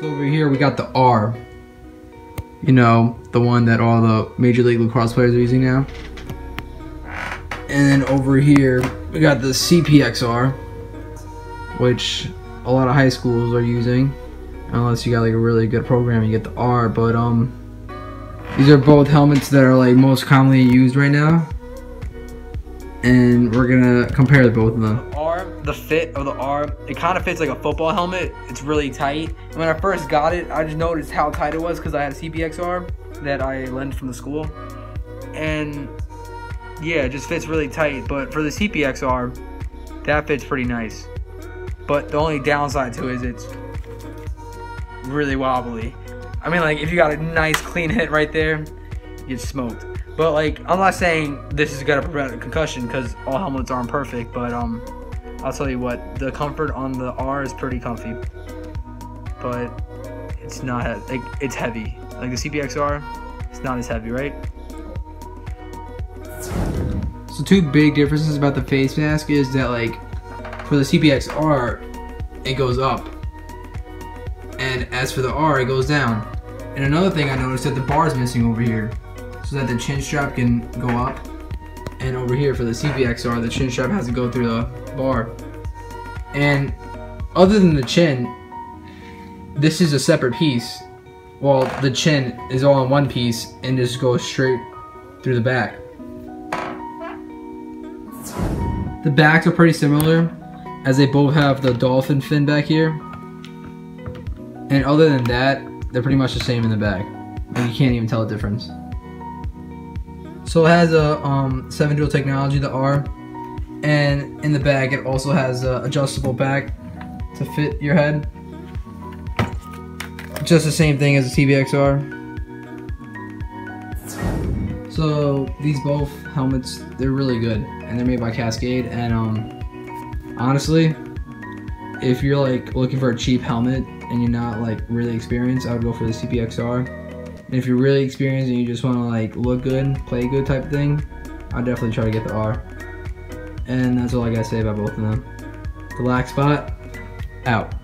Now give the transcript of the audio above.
here we got the R. You know, the one that all the Major League Lacrosse players are using now. And then over here, we got the CPXR, which a lot of high schools are using. Unless you got like a really good program, you get the R. But um, these are both helmets that are like most commonly used right now. And we're gonna compare both of them. R, the fit of the R, it kind of fits like a football helmet. It's really tight. And when I first got it, I just noticed how tight it was because I had a CPXR that I lent from the school. And yeah, it just fits really tight. But for the CPXR, that fits pretty nice. But the only downside to it is it's really wobbly. I mean, like, if you got a nice clean hit right there, you get smoked. But, like, I'm not saying this is going to prevent a concussion because all helmets aren't perfect. But, um, I'll tell you what, the comfort on the R is pretty comfy. But it's not, like, it's heavy. Like, the CPXR, it's not as heavy, right? So two big differences about the face mask is that like for the CPXR, it goes up. And as for the R, it goes down. And another thing I noticed that the bar is missing over here. So that the chin strap can go up. And over here for the CPXR, the chin strap has to go through the bar. And other than the chin, this is a separate piece. While the chin is all in one piece and just goes straight through the back. The backs are pretty similar as they both have the dolphin fin back here. And other than that, they're pretty much the same in the back. Like you can't even tell the difference. So it has a um, 7 dual technology, the R. And in the bag, it also has a adjustable back to fit your head. Just the same thing as the CPXR. So these both helmets, they're really good, and they're made by Cascade. And um, honestly, if you're like looking for a cheap helmet and you're not like really experienced, I would go for the CPXR. And if you're really experienced and you just want to like look good, play good type thing, I'd definitely try to get the R. And that's all I gotta say about both of them. The Lax Spot, out.